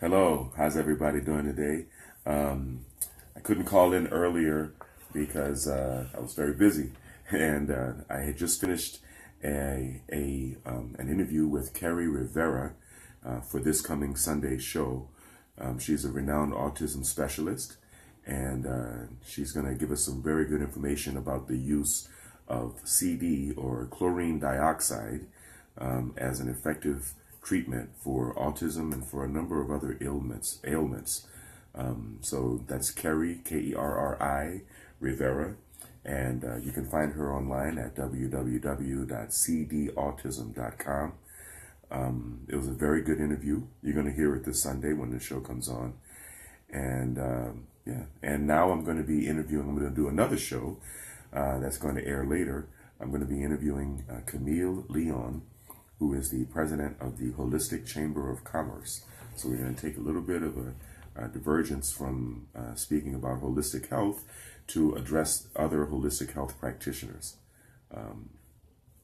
Hello, how's everybody doing today? Um, I couldn't call in earlier because uh, I was very busy, and uh, I had just finished a, a um, an interview with Kerri Rivera uh, for this coming Sunday show. Um, she's a renowned autism specialist, and uh, she's going to give us some very good information about the use of CD or chlorine dioxide um, as an effective treatment for autism and for a number of other ailments. Ailments. Um, so that's Kerri K E R R I Rivera, and uh, you can find her online at www.cdautism.com. Um, it was a very good interview. You're going to hear it this Sunday when the show comes on, and um, yeah. And now I'm going to be interviewing. I'm going to do another show uh, that's going to air later. I'm going to be interviewing uh, Camille Leon who is the president of the Holistic Chamber of Commerce. So we're going to take a little bit of a, a divergence from uh, speaking about holistic health to address other holistic health practitioners. Um,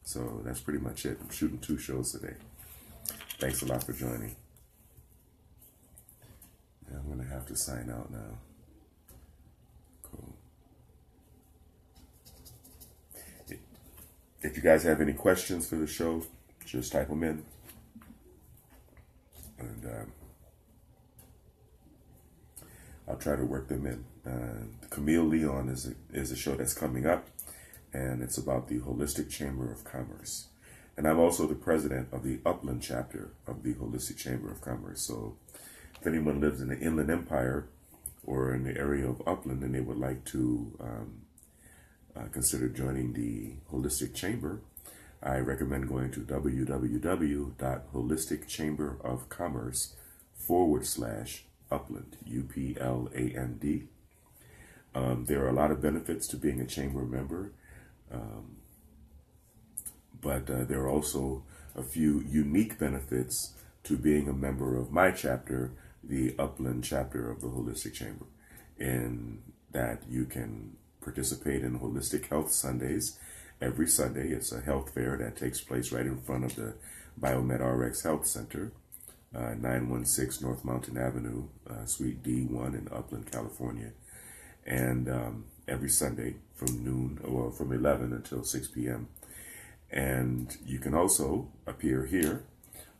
so that's pretty much it. I'm shooting two shows today. Thanks a lot for joining. I'm going to have to sign out now. Cool. If you guys have any questions for the show, just type them in. And um, I'll try to work them in. Uh, Camille Leon is a, is a show that's coming up, and it's about the Holistic Chamber of Commerce. And I'm also the president of the Upland chapter of the Holistic Chamber of Commerce. So if anyone lives in the Inland Empire or in the area of Upland and they would like to um, uh, consider joining the Holistic Chamber, I recommend going to www.holisticchamberofcommerce forward slash upland, U P L A N D. Um, there are a lot of benefits to being a chamber member, um, but uh, there are also a few unique benefits to being a member of my chapter, the Upland chapter of the Holistic Chamber, in that you can participate in Holistic Health Sundays every Sunday. It's a health fair that takes place right in front of the Biomed RX Health Center, uh, 916 North Mountain Avenue, uh, Suite D1 in Upland, California. And um, every Sunday from noon, or from 11 until 6 p.m. And you can also appear here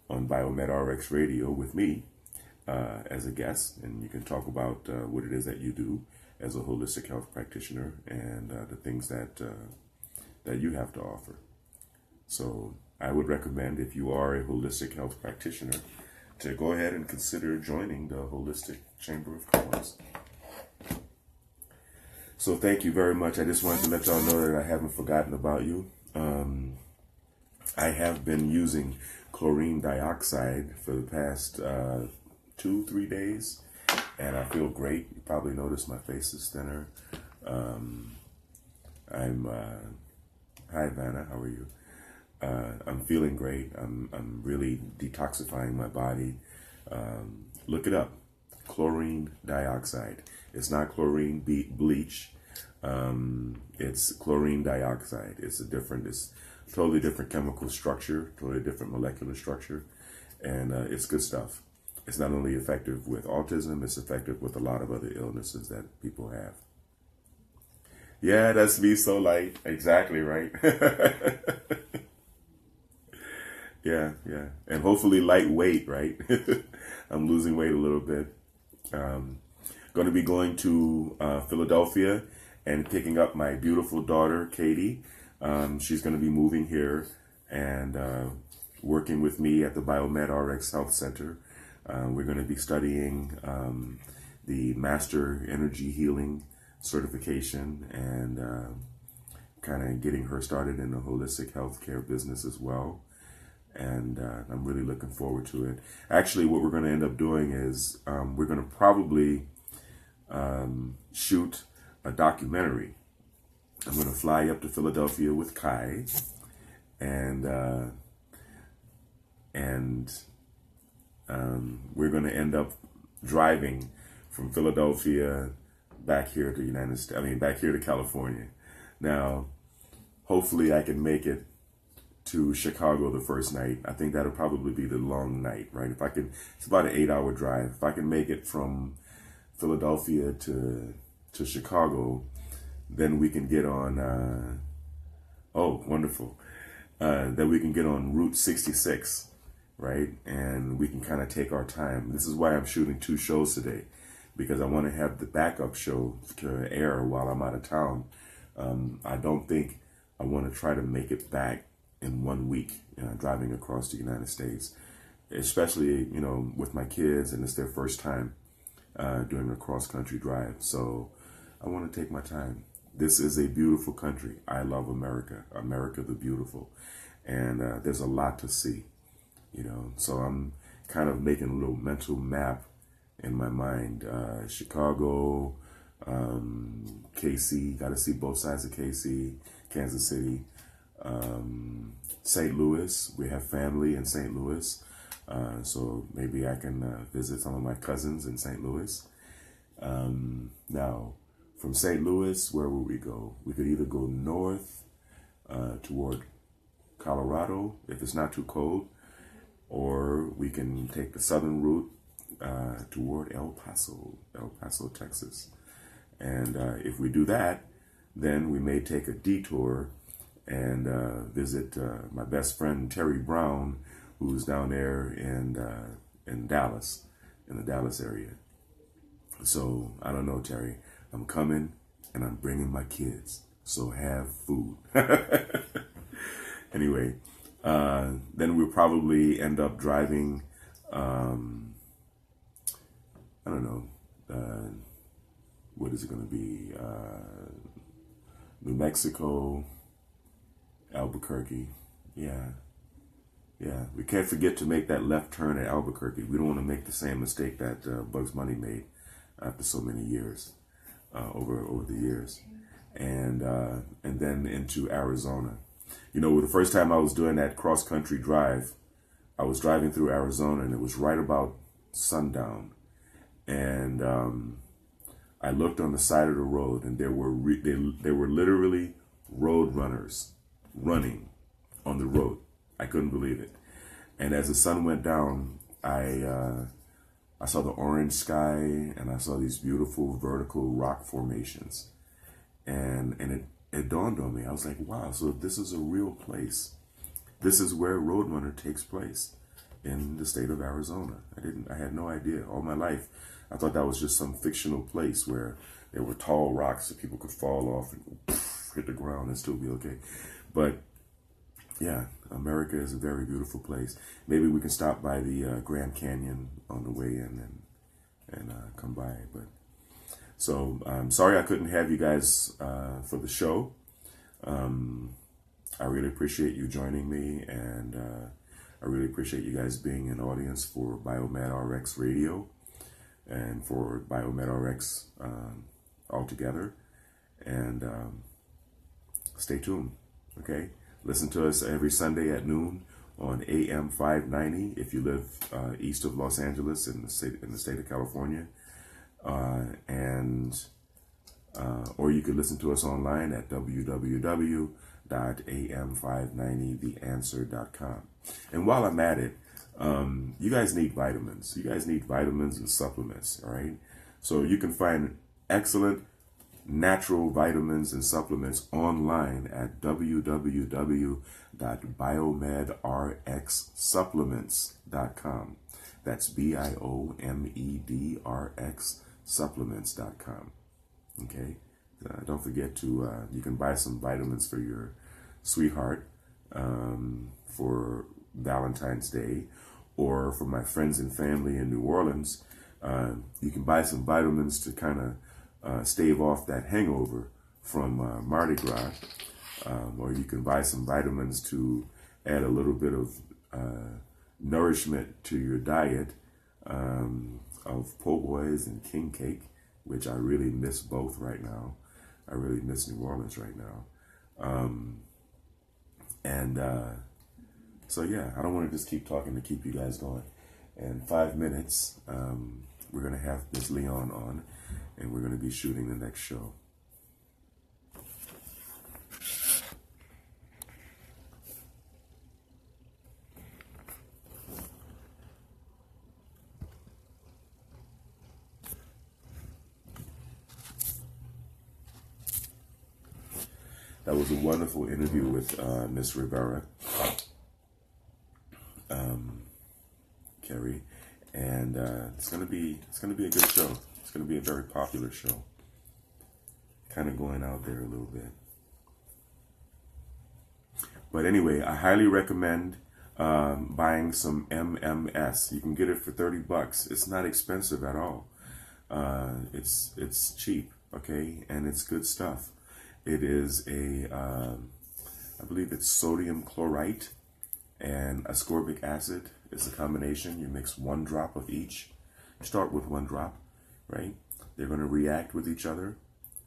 on Biomed RX Radio with me uh, as a guest, and you can talk about uh, what it is that you do as a holistic health practitioner and uh, the things that uh, that you have to offer. So I would recommend if you are a holistic health practitioner to go ahead and consider joining the Holistic Chamber of Commerce. So thank you very much. I just wanted to let y'all know that I haven't forgotten about you. Um, I have been using chlorine dioxide for the past uh, two, three days, and I feel great. You probably noticed my face is thinner. Um, I'm uh, Hi, Vanna. How are you? Uh, I'm feeling great. I'm, I'm really detoxifying my body. Um, look it up. Chlorine dioxide. It's not chlorine bleach. Um, it's chlorine dioxide. It's a different, it's totally different chemical structure, totally different molecular structure. And uh, it's good stuff. It's not only effective with autism, it's effective with a lot of other illnesses that people have. Yeah, that's me so light. Exactly right. yeah, yeah. And hopefully lightweight, right? I'm losing weight a little bit. Um, going to be going to uh, Philadelphia and picking up my beautiful daughter, Katie. Um, she's going to be moving here and uh, working with me at the Biomed RX Health Center. Uh, we're going to be studying um, the Master Energy Healing certification and uh, kind of getting her started in the holistic healthcare business as well. And uh, I'm really looking forward to it. Actually, what we're going to end up doing is um, we're going to probably um, shoot a documentary. I'm going to fly up to Philadelphia with Kai, and uh, and um, we're going to end up driving from Philadelphia back here to United States. I mean, back here to California. Now, hopefully, I can make it to Chicago the first night. I think that'll probably be the long night, right? If I can, it's about an eight hour drive. If I can make it from Philadelphia to to Chicago, then we can get on. Uh, oh, wonderful! Uh, we can get on Route 66, right? And we can kind of take our time. This is why I'm shooting two shows today, because I want to have the backup show to air while I'm out of town. Um, I don't think I want to try to make it back in one week, you know, driving across the United States, especially, you know, with my kids and it's their first time uh, doing a cross country drive. So I want to take my time. This is a beautiful country. I love America, America the beautiful. And uh, there's a lot to see, you know. So I'm kind of making a little mental map in my mind. Uh, Chicago, um, KC, got to see both sides of KC, Kansas City, um, St. Louis. We have family in St. Louis. Uh, so maybe I can uh, visit some of my cousins in St. Louis. Um, now, from St. Louis, where would we go? We could either go north uh, toward Colorado if it's not too cold, or we can take the southern route uh, toward El Paso, El Paso, Texas. And uh, if we do that, then we may take a detour and uh, visit uh, my best friend Terry Brown, who's down there in uh, in Dallas, in the Dallas area. So I don't know, Terry. I'm coming and I'm bringing my kids. So have food. anyway, uh, then we'll probably end up driving. Um, I don't know. Uh, what is it going to be? Uh, New Mexico, Albuquerque. Yeah. Yeah. We can't forget to make that left turn at Albuquerque. We don't want to make the same mistake that uh, Bugs Bunny made after so many years, uh, over over the years. And uh, and then into Arizona. You know, the first time I was doing that cross country drive, I was driving through Arizona and it was right about sundown. And um, I looked on the side of the road and there were re- they, there were literally road runners running on the road. I couldn't believe it. And as the sun went down, I uh, I saw the orange sky and I saw these beautiful vertical rock formations. And and it, it dawned on me. I was like, wow, so this is a real place. This is where Roadrunner takes place in the state of Arizona. I didn't I had no idea. All my life I thought that was just some fictional place where there were tall rocks that people could fall off and poof, hit the ground and still be okay. But yeah, America is a very beautiful place. Maybe we can stop by the uh, Grand Canyon on the way in and and uh, come by. But so I'm sorry I couldn't have you guys uh, for the show. Um, I really appreciate you joining me, and uh, I really appreciate you guys being an audience for Biomed RX Radio and for Biomed RX um, altogether. And um, stay tuned, okay? Listen to us every Sunday at noon on AM 590 if you live uh, east of Los Angeles in the state in the state of California, uh, and uh, or you could listen to us online at www.am590theanswer.com. And while I'm at it, um, you guys need vitamins. You guys need vitamins and supplements, all right? So you can find excellent natural vitamins and supplements online at www.biomedrxsupplements.com. That's B I O M E D R X supplements.com. Okay? Uh, don't forget to, uh, you can buy some vitamins for your sweetheart um, for Valentine's Day or for my friends and family in New Orleans. Uh, you can buy some vitamins to kind of uh, stave off that hangover from uh, Mardi Gras, um, or you can buy some vitamins to add a little bit of uh, nourishment to your diet um, of po' boys and king cake, which I really miss both right now. I really miss New Orleans right now. Um, and uh, so yeah, I don't want to just keep talking to keep you guys going. In five minutes, um, we're gonna have Miss Leon on, and we're gonna be shooting the next show. That was a wonderful interview with uh, Miss Rivera. Be it's gonna be a good show. It's gonna be a very popular show. Kind of going out there a little bit. But anyway, I highly recommend um, buying some MMS. You can get it for 30 bucks. It's not expensive at all. Uh, it's it's cheap, okay, and it's good stuff. It is a, uh, I believe it's sodium chlorite and ascorbic acid. It's a combination. You mix one drop of each. Start with one drop, right? They're going to react with each other.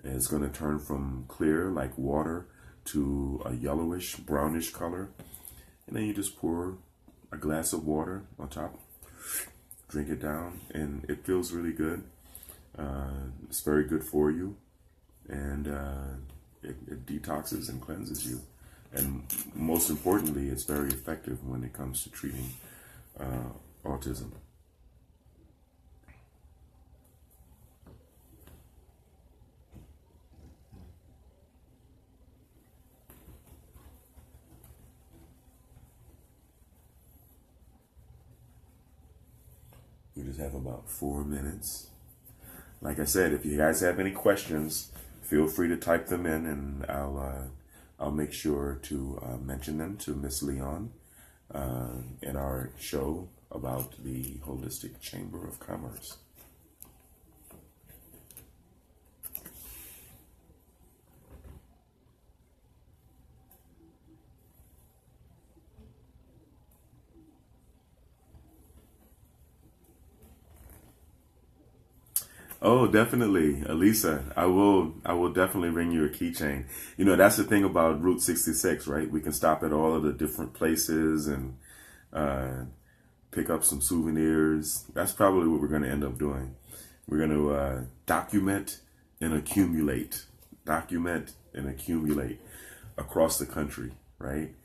And it's going to turn from clear, like water, to a yellowish, brownish color. And then you just pour a glass of water on top, drink it down, and it feels really good. Uh, it's very good for you, and uh, it, it detoxes and cleanses you. And most importantly, it's very effective when it comes to treating uh, autism. Have about four minutes. Like I said, if you guys have any questions, feel free to type them in, and I'll uh, I'll make sure to uh, mention them to Miss Leon uh, in our show about the Holistic Chamber of Commerce. Oh, definitely, Elisa. I will. I will definitely bring you a keychain. You know, that's the thing about Route 66, right? We can stop at all of the different places and uh, pick up some souvenirs. That's probably what we're going to end up doing. We're going to uh, document and accumulate, document and accumulate across the country, right?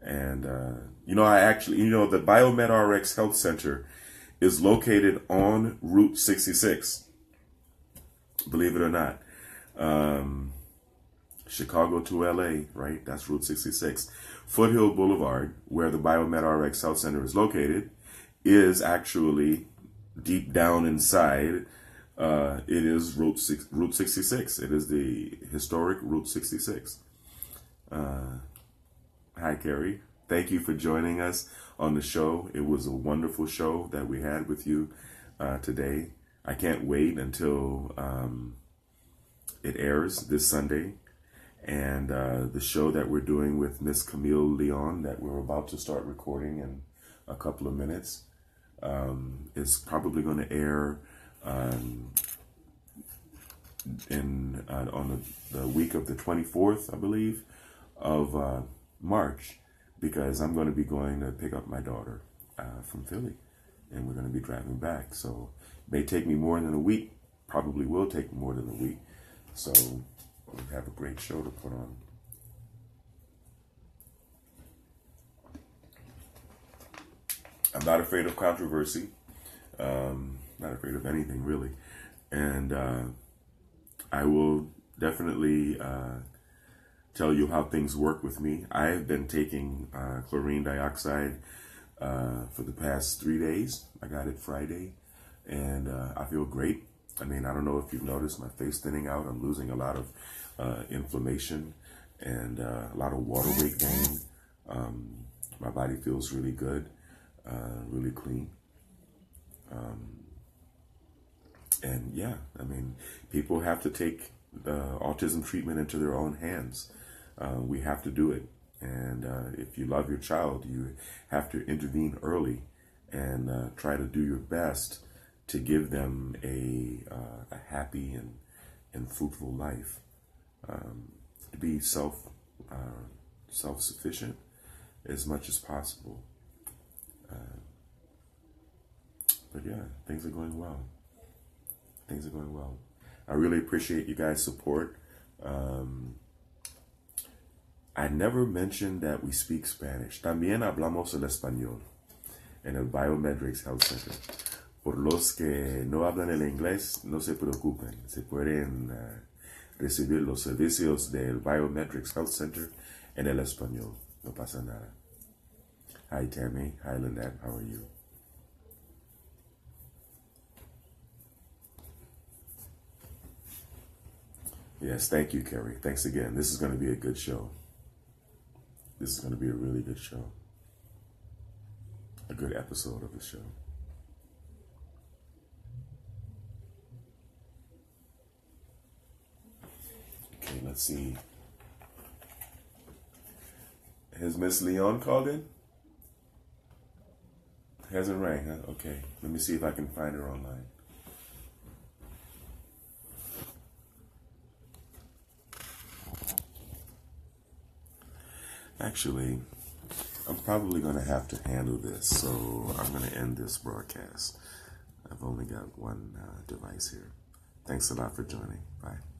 And uh, you know, I actually, you know, the Biomed RX Health Center is located on Route 66 believe it or not. Um, Chicago to LA, right? That's Route 66. Foothill Boulevard, where the Biomed RX Health Center is located, is actually deep down inside. Uh, it is Route, six, Route 66. It is the historic Route 66. Uh, hi, Kerri. Thank you for joining us on the show. It was a wonderful show that we had with you uh, today. I can't wait until um, it airs this Sunday. And uh, the show that we're doing with Miss Camille Leon, that we're about to start recording in a couple of minutes, um, is probably going to air um, in uh, on the, the, week of the 24th, I believe, of uh, March, because I'm going to be going to pick up my daughter uh, from Philly, and we're going to be driving back. So May take me more than a week. Probably will take more than a week. So we have a great show to put on. I'm not afraid of controversy. Um, not afraid of anything really, and uh, I will definitely uh, tell you how things work with me. I have been taking uh, chlorine dioxide uh, for the past three days. I got it Friday and uh, I feel great. I mean, I don't know if you've noticed my face thinning out. I'm losing a lot of uh, inflammation and uh, a lot of water weight gain. Um, my body feels really good, uh, really clean. Um, and yeah, I mean, people have to take autism treatment into their own hands. Uh, we have to do it. And uh, if you love your child, you have to intervene early and try to do your best to give them a, uh, a happy and, and fruitful life, um, to be self uh, self sufficient as much as possible. Uh, but yeah, things are going well. Things are going well. I really appreciate you guys' support. Um, I never mentioned that we speak Spanish. También hablamos el español en el Biomed RX Health Center. Por los que no hablan el inglés, no se preocupen, se pueden uh, recibir los servicios del Biomed RX Health Center en el español. No pasa nada. Hi, Tammy. Hi, Lynette. How are you? Yes, thank you, Kerri. Thanks again. This is going to be a good show. This is going to be a really good show. A good episode of the show. Okay, let's see. Has Miss Leon called in? Hasn't rang, huh? Okay. Let me see if I can find her online. Actually, I'm probably going to have to handle this, so I'm going to end this broadcast. I've only got one uh, device here. Thanks a lot for joining. Bye.